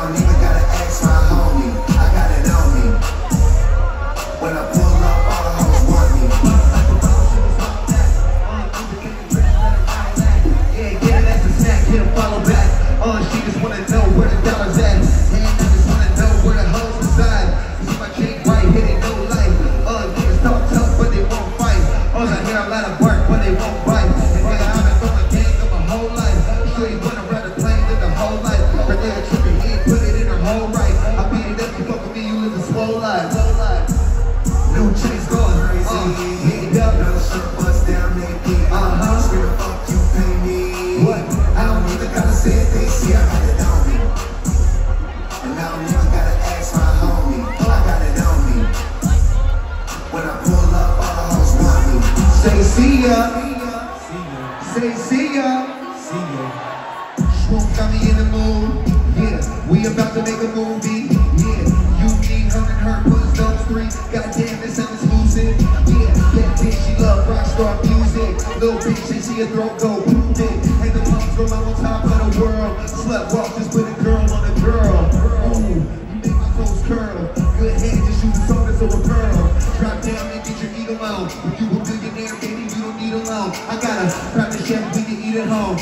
don't even gotta ask my homie. I got me. When I pull up, all the hoes want me. Yeah, get it as a snack, hit follow back. Oh, she just wanna know where the dollars at. And I just wanna know where the hoes reside. See my chain white, hitting no light. Oh, niggas talk tough, but they won't fight. I hear a lot of bark, but they won't bite. own. I beat it up, you fuck with me, you live a slow life. No chains going crazy. Uh, need up. No shit bust down naked. Uh huh. Scream the fuck you pay me. What? I don't even gotta say it, they see I got it on me. And I don't even gotta ask my homie. I got it on me. When I pull up, all the hoes want me. Say see ya. Say see ya. See ya. Schwung got me in the mood the movie. Yeah, you need her and her, but those three. Goddamn, it sounds losing. Yeah, that bitch, she love rock star music. Little bitch, and she a throat go prove it. And the pumps from on top of the world. Slept walk just put a girl on a girl. Ooh, you make my toes curl. Good head, just shoot the soda to a pearl. Drop down and get your eat alone. You a billionaire, baby, you don't need a loan. I got to private chef, we can eat at home.